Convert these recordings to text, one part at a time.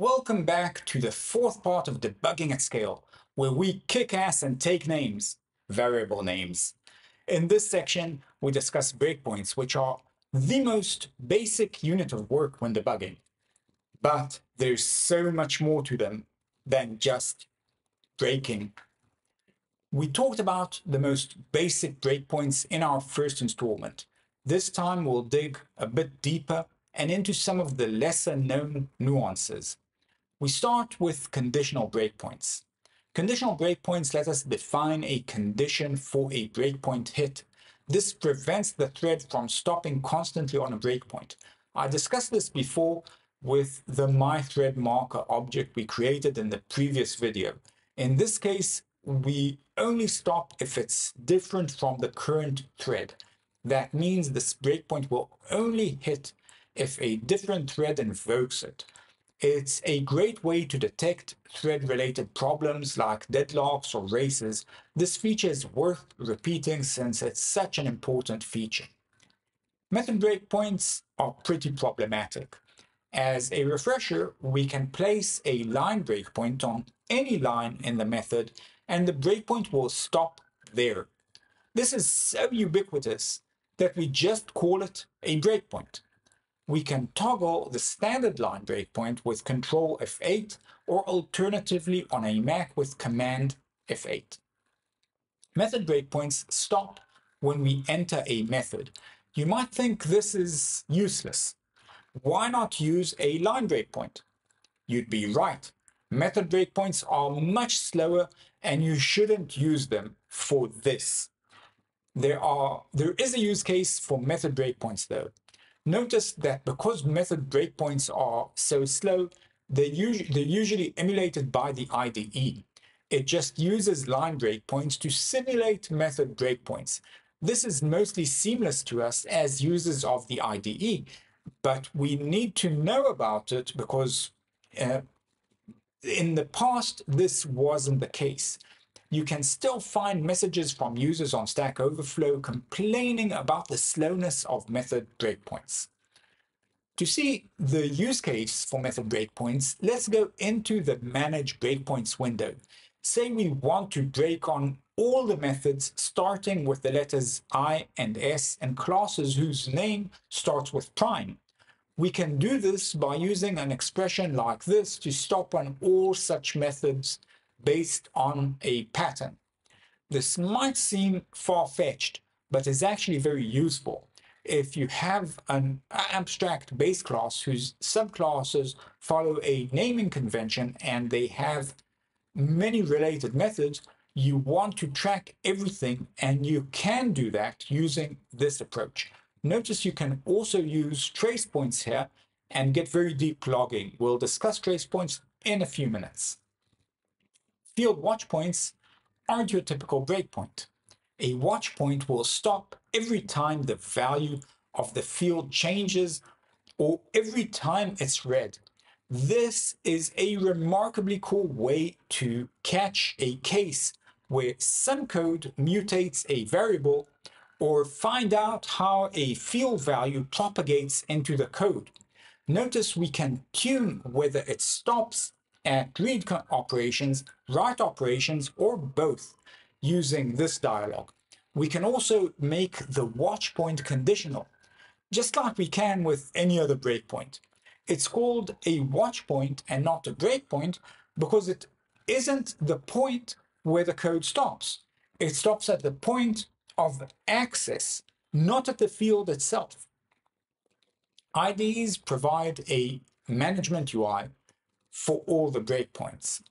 Welcome back to the fourth part of debugging at scale, where we kick ass and take names, variable names. In this section, we discuss breakpoints, which are the most basic unit of work when debugging. But there's so much more to them than just breaking. We talked about the most basic breakpoints in our first installment. This time we'll dig a bit deeper and into some of the lesser known nuances. We start with conditional breakpoints. Conditional breakpoints let us define a condition for a breakpoint hit. This prevents the thread from stopping constantly on a breakpoint. I discussed this before with the myThread marker object we created in the previous video. In this case, we only stop if it's different from the current thread. That means this breakpoint will only hit if a different thread invokes it. It's a great way to detect thread-related problems like deadlocks or races. This feature is worth repeating since it's such an important feature. Method breakpoints are pretty problematic. As a refresher, we can place a line breakpoint on any line in the method and the breakpoint will stop there. This is so ubiquitous that we just call it a breakpoint we can toggle the standard line breakpoint with Control F8 or alternatively on a Mac with Command F8. Method breakpoints stop when we enter a method. You might think this is useless. Why not use a line breakpoint? You'd be right. Method breakpoints are much slower and you shouldn't use them for this. There, are, there is a use case for method breakpoints though. Notice that because method breakpoints are so slow, they're, they're usually emulated by the IDE. It just uses line breakpoints to simulate method breakpoints. This is mostly seamless to us as users of the IDE, but we need to know about it because uh, in the past, this wasn't the case you can still find messages from users on Stack Overflow complaining about the slowness of method breakpoints. To see the use case for method breakpoints, let's go into the Manage Breakpoints window. Say we want to break on all the methods starting with the letters I and S and classes whose name starts with prime. We can do this by using an expression like this to stop on all such methods based on a pattern. This might seem far-fetched, but is actually very useful. If you have an abstract base class whose subclasses follow a naming convention and they have many related methods, you want to track everything and you can do that using this approach. Notice you can also use trace points here and get very deep logging. We'll discuss trace points in a few minutes. Field watch points aren't your typical breakpoint. A watch point will stop every time the value of the field changes or every time it's read. This is a remarkably cool way to catch a case where some code mutates a variable or find out how a field value propagates into the code. Notice we can tune whether it stops read operations, write operations, or both using this dialog. We can also make the watch point conditional, just like we can with any other breakpoint. It's called a watch point and not a breakpoint because it isn't the point where the code stops. It stops at the point of access, not at the field itself. IDEs provide a management UI for all the breakpoints.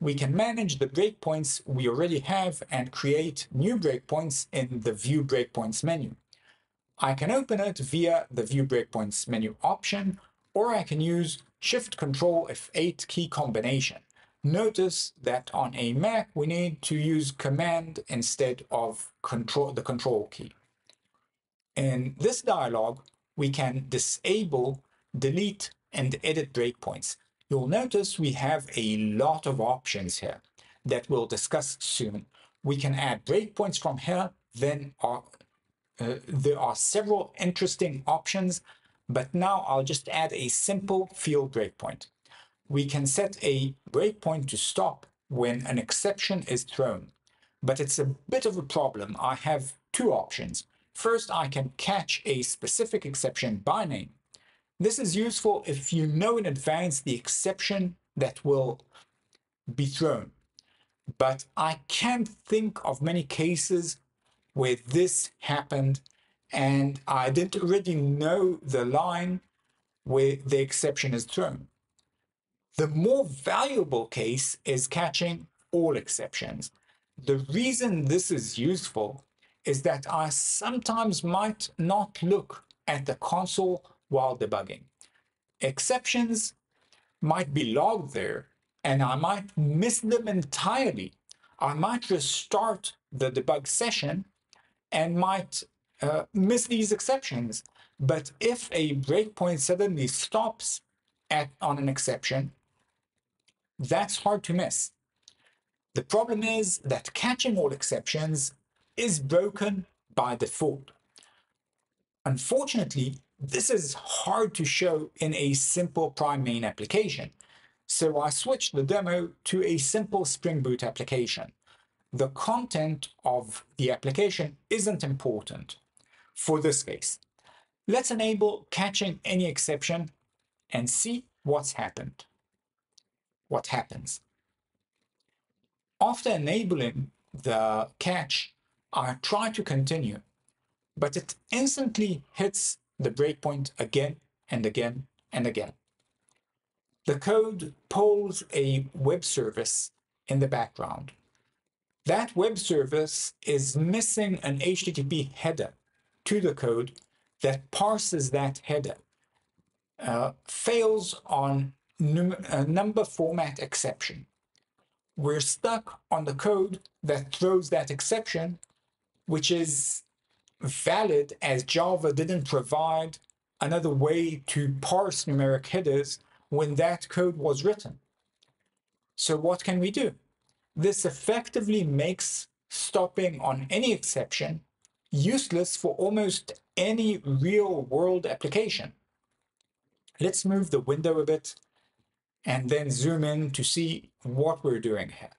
We can manage the breakpoints we already have and create new breakpoints in the View Breakpoints menu. I can open it via the View Breakpoints menu option, or I can use Shift Control F8 key combination. Notice that on a Mac we need to use Command instead of control, the Control key. In this dialog, we can disable, delete, and edit breakpoints you'll notice we have a lot of options here that we'll discuss soon. We can add breakpoints from here, then are, uh, there are several interesting options, but now I'll just add a simple field breakpoint. we can set a breakpoint to stop when an exception is thrown. But it's a bit of a problem. I have two options. First, I can catch a specific exception by name. This is useful if you know in advance the exception that will be thrown. But I can't think of many cases where this happened and I didn't already know the line where the exception is thrown. The more valuable case is catching all exceptions. The reason this is useful is that I sometimes might not look at the console while debugging. Exceptions might be logged there and I might miss them entirely. I might restart the debug session and might uh, miss these exceptions. But if a breakpoint suddenly stops at, on an exception, that's hard to miss. The problem is that catching all exceptions is broken by default. Unfortunately, this is hard to show in a simple prime main application. So I switched the demo to a simple Spring Boot application. The content of the application isn't important for this case. Let's enable catching any exception and see what's happened. What happens? After enabling the catch, I try to continue, but it instantly hits the breakpoint again and again and again. The code polls a web service in the background. That web service is missing an HTTP header to the code that parses that header, uh, fails on num a number format exception. We're stuck on the code that throws that exception, which is valid as Java didn't provide another way to parse numeric headers when that code was written. So what can we do? This effectively makes stopping on any exception useless for almost any real-world application. Let's move the window a bit and then zoom in to see what we're doing here.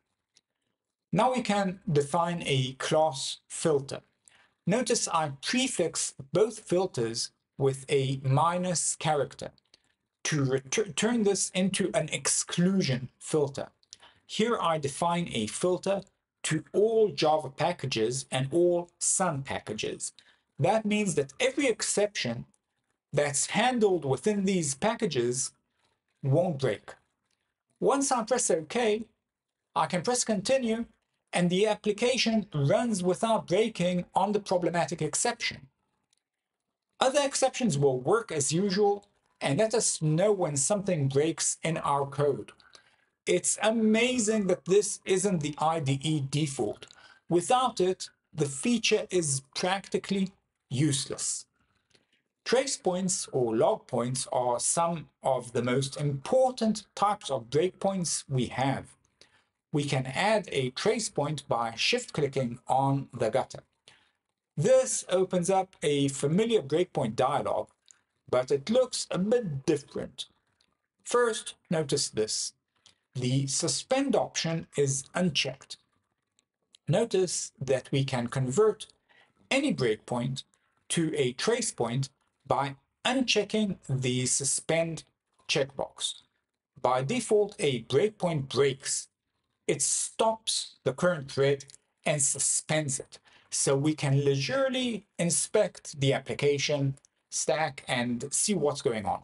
Now we can define a class filter. Notice I prefix both filters with a minus character to turn this into an exclusion filter. Here I define a filter to all Java packages and all Sun packages. That means that every exception that's handled within these packages won't break. Once I press OK, I can press continue and the application runs without breaking on the problematic exception. Other exceptions will work as usual and let us know when something breaks in our code. It's amazing that this isn't the IDE default. Without it, the feature is practically useless. Trace points or log points are some of the most important types of breakpoints we have. We can add a trace point by shift-clicking on the gutter. This opens up a familiar breakpoint dialog, but it looks a bit different. First, notice this the suspend option is unchecked. Notice that we can convert any breakpoint to a trace point by unchecking the suspend checkbox. By default, a breakpoint breaks. It stops the current thread and suspends it. So we can leisurely inspect the application stack and see what's going on.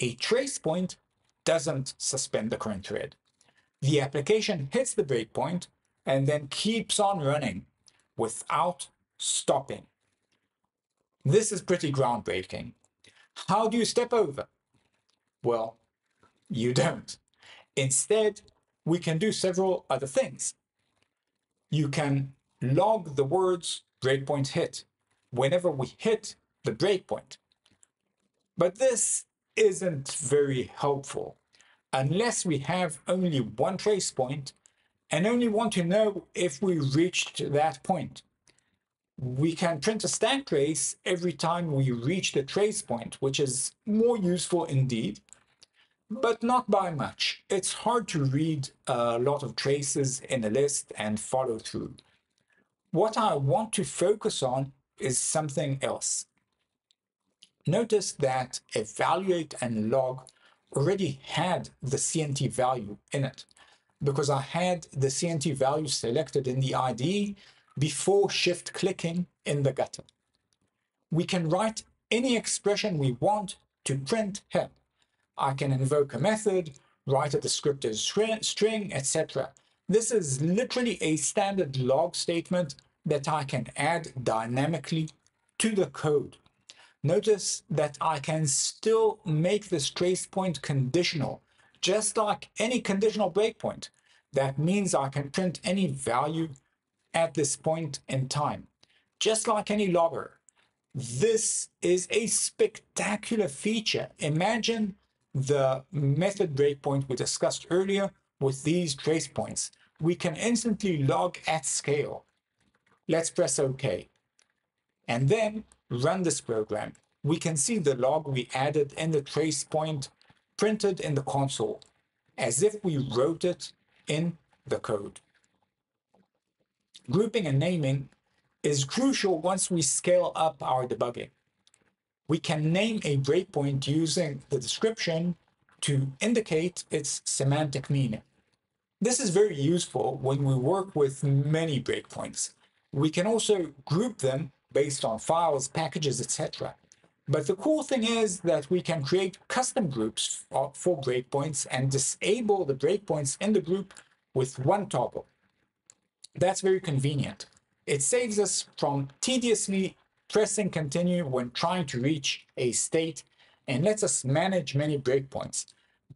A trace point doesn't suspend the current thread. The application hits the breakpoint and then keeps on running without stopping. This is pretty groundbreaking. How do you step over? Well, you don't. Instead, we can do several other things. You can log the words breakpoint hit whenever we hit the breakpoint. But this isn't very helpful unless we have only one trace point and only want to know if we reached that point. We can print a stack trace every time we reach the trace point, which is more useful indeed. But not by much. It's hard to read a lot of traces in a list and follow through. What I want to focus on is something else. Notice that evaluate and log already had the CNT value in it because I had the CNT value selected in the IDE before shift clicking in the gutter. We can write any expression we want to print here. I can invoke a method, write a descriptive string, etc. This is literally a standard log statement that I can add dynamically to the code. Notice that I can still make this trace point conditional, just like any conditional breakpoint. That means I can print any value at this point in time, just like any logger. This is a spectacular feature. Imagine the method breakpoint we discussed earlier with these trace points. We can instantly log at scale. Let's press OK. And then run this program. We can see the log we added in the trace point printed in the console, as if we wrote it in the code. Grouping and naming is crucial once we scale up our debugging. We can name a breakpoint using the description to indicate its semantic meaning. This is very useful when we work with many breakpoints. We can also group them based on files, packages, etc. But the cool thing is that we can create custom groups for breakpoints and disable the breakpoints in the group with one toggle. That's very convenient. It saves us from tediously pressing continue when trying to reach a state and lets us manage many breakpoints.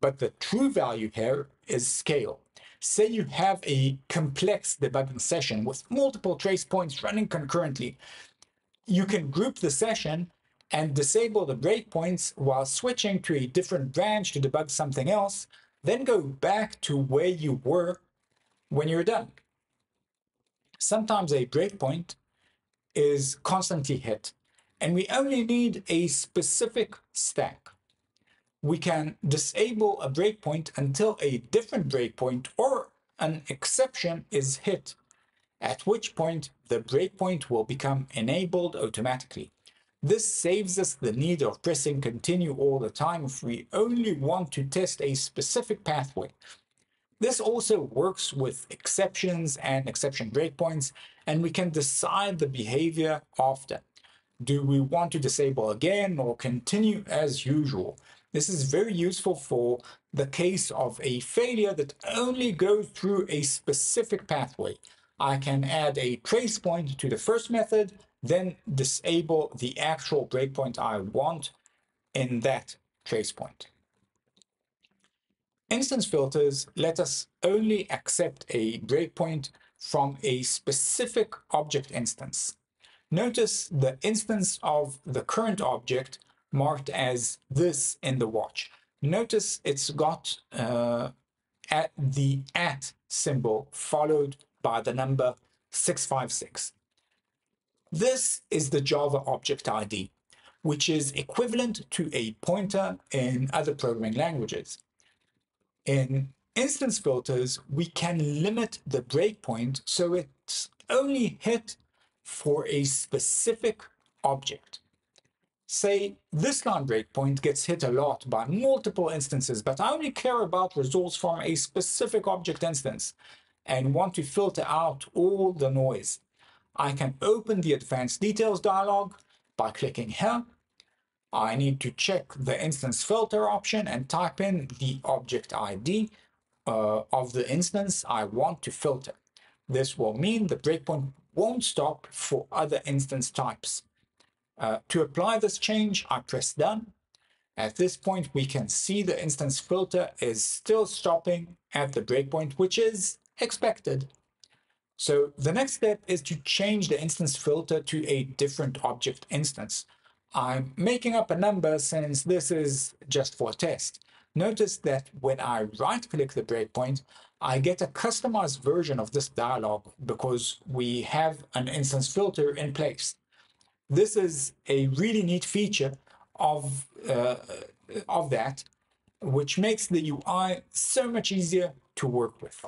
But the true value here is scale. Say you have a complex debugging session with multiple trace points running concurrently. You can group the session and disable the breakpoints while switching to a different branch to debug something else, then go back to where you were when you're done. Sometimes a breakpoint is constantly hit, and we only need a specific stack. We can disable a breakpoint until a different breakpoint or an exception is hit, at which point the breakpoint will become enabled automatically. This saves us the need of pressing continue all the time if we only want to test a specific pathway. This also works with exceptions and exception breakpoints, and we can decide the behavior often. Do we want to disable again or continue as usual? This is very useful for the case of a failure that only goes through a specific pathway. I can add a trace point to the first method, then disable the actual breakpoint I want in that trace point. Instance filters let us only accept a breakpoint from a specific object instance. Notice the instance of the current object marked as this in the watch. Notice it's got uh, at the at symbol followed by the number 656. This is the Java object ID, which is equivalent to a pointer in other programming languages. In instance filters, we can limit the breakpoint so it's only hit for a specific object. Say this line breakpoint gets hit a lot by multiple instances, but I only care about results from a specific object instance and want to filter out all the noise. I can open the advanced details dialog by clicking here I need to check the instance filter option and type in the object ID uh, of the instance I want to filter. This will mean the breakpoint won't stop for other instance types. Uh, to apply this change, I press done. At this point, we can see the instance filter is still stopping at the breakpoint, which is expected. So the next step is to change the instance filter to a different object instance. I'm making up a number since this is just for test. Notice that when I right-click the breakpoint, I get a customized version of this dialog because we have an instance filter in place. This is a really neat feature of, uh, of that. which makes the UI so much easier to work with.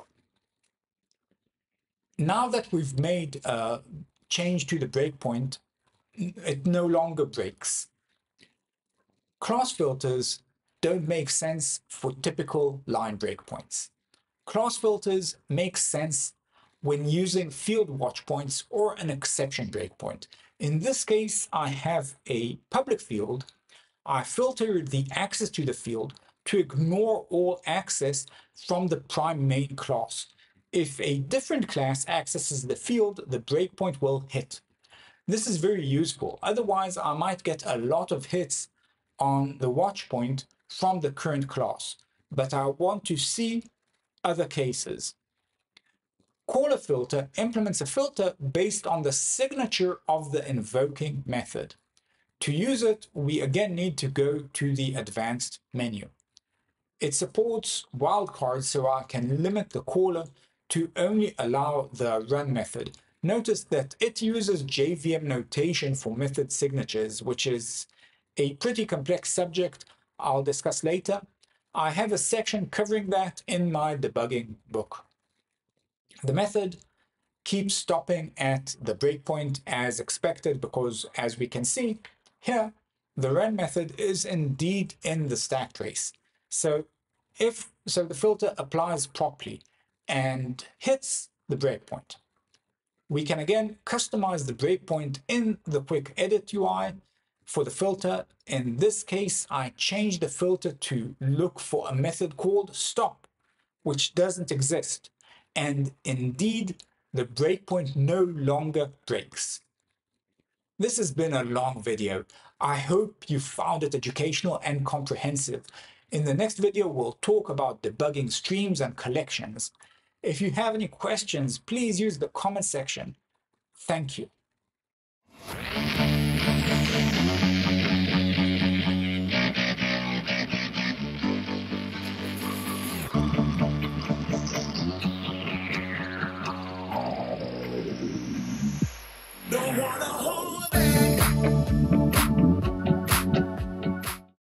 Now that we've made a change to the breakpoint, it no longer breaks. Class filters don't make sense for typical line breakpoints. Class filters make sense when using field watch points or an exception breakpoint. In this case, I have a public field. I filter the access to the field to ignore all access from the prime main class. If a different class accesses the field, the breakpoint will hit. This is very useful. Otherwise, I might get a lot of hits on the watch point from the current class, but I want to see other cases. Caller filter implements a filter based on the signature of the invoking method. To use it, we again need to go to the advanced menu. It supports wildcards so I can limit the caller to only allow the run method. Notice that it uses JVM notation for method signatures, which is a pretty complex subject I'll discuss later. I have a section covering that in my debugging book. The method keeps stopping at the breakpoint as expected because as we can see here, the run method is indeed in the stack trace. So if so the filter applies properly and hits the breakpoint. We can again customize the breakpoint in the quick edit UI for the filter. In this case, I change the filter to look for a method called stop, which doesn't exist. And indeed, the breakpoint no longer breaks. This has been a long video. I hope you found it educational and comprehensive. In the next video, we'll talk about debugging streams and collections. If you have any questions, please use the comment section. Thank you. Don't wanna